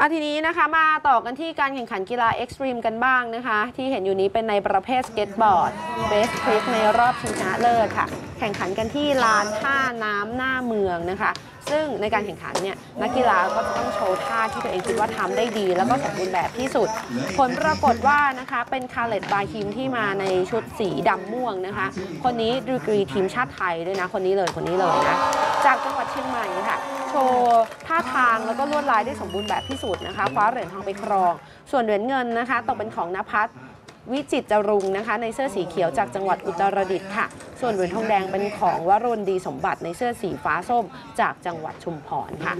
อาทีนี้นะคะมาต่อกันที่การแข่งขันกีฬา extreme กันบ้างนะคะ ที่เห็นอยู่นี้เป็นในประเภทสเก็ตบอร์ด best trick ในรอบชิงชนะเลิศค่ะ แข่งขันกันที่ลานท่าน้ำหน้าเมืองนะคะ ซึ่งในการแข่งขันเนี่ยนักกีฬาก็จะต้องโชว์ท่าที่ตัวเองคิดว่าทำได้ดี แล้วก็สมบูรณ์แบบที่สุด ผลปรากฏว่านะคะเป็นคาร์เลตบาฮิมที่มาในชุดสีดำม่วงนะคะ คนนี้ดีกรีทีมชาติไทยด้วยนะคนนี้เลยคนนี้เลยนะจากจังหวัดเชียงใหม่ค่ะ แล้วก็ลวดลายได้สมบูรณ์แบบที่สุดนะคะคว้าเหรียญทองไปครอง ส่วนเหรียญเงินนะคะตกเป็นของนภัสวิจิตจรุงนะคะ ในเสื้อสีเขียวจากจังหวัดอุตรดิตถ์ค่ะ ส่วนเหรียญทองแดงเป็นของวรุณดีสมบัติในเสื้อสีฟ้าส้มจากจังหวัดชุมพรค่ะ